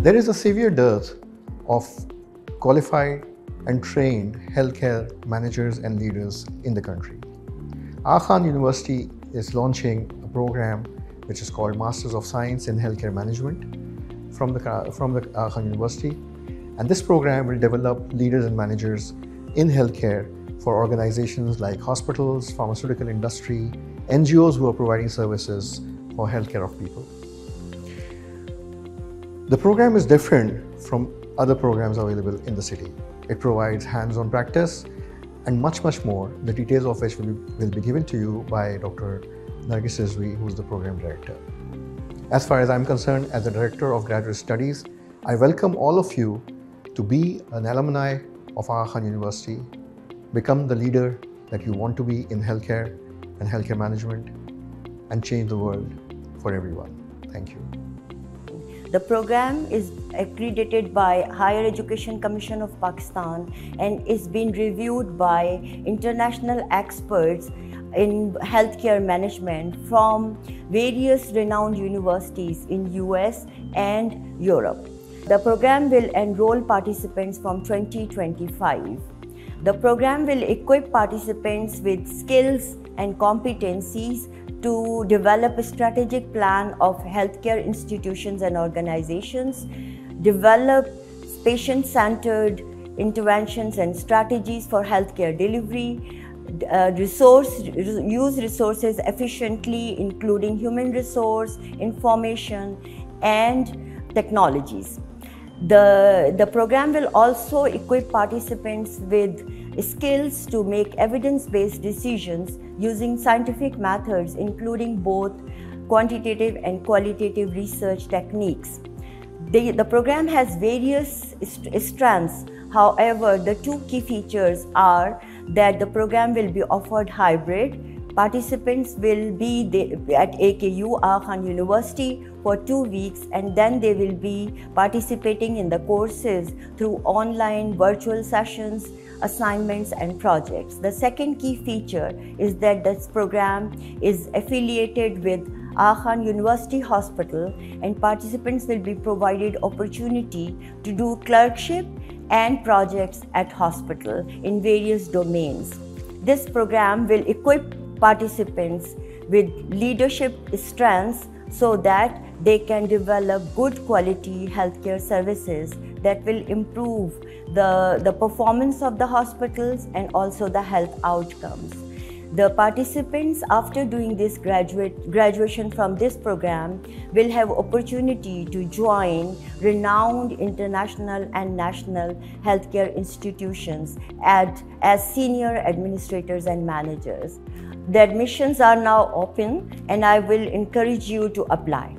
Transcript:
There is a severe dearth of qualified and trained healthcare managers and leaders in the country. Aga Khan University is launching a program which is called Masters of Science in Healthcare Management from the, from the Aga Khan University. And this program will develop leaders and managers in healthcare for organizations like hospitals, pharmaceutical industry, NGOs who are providing services for healthcare of people. The program is different from other programs available in the city. It provides hands-on practice and much, much more, the details of which will be, will be given to you by Dr. Nargis Rizvi, who is the program director. As far as I'm concerned, as the Director of Graduate Studies, I welcome all of you to be an alumni of Aga Khan University, become the leader that you want to be in healthcare and healthcare management, and change the world for everyone. Thank you. The program is accredited by Higher Education Commission of Pakistan and is being reviewed by international experts in healthcare management from various renowned universities in US and Europe. The program will enroll participants from 2025. The program will equip participants with skills and competencies to develop a strategic plan of healthcare institutions and organizations, develop patient centered interventions and strategies for healthcare delivery, uh, resource use resources efficiently including human resource information and technologies. The the program will also equip participants with skills to make evidence-based decisions using scientific methods, including both quantitative and qualitative research techniques. The, the program has various st strands. However, the two key features are that the program will be offered hybrid. Participants will be at AKU, Aga Khan University, for two weeks and then they will be participating in the courses through online virtual sessions assignments and projects. The second key feature is that this program is affiliated with Aga Khan University Hospital and participants will be provided opportunity to do clerkship and projects at hospital in various domains. This program will equip participants with leadership strengths so that they can develop good quality healthcare services that will improve the, the performance of the hospitals and also the health outcomes. The participants after doing this graduate graduation from this program will have opportunity to join renowned international and national healthcare institutions at, as senior administrators and managers. The admissions are now open and I will encourage you to apply.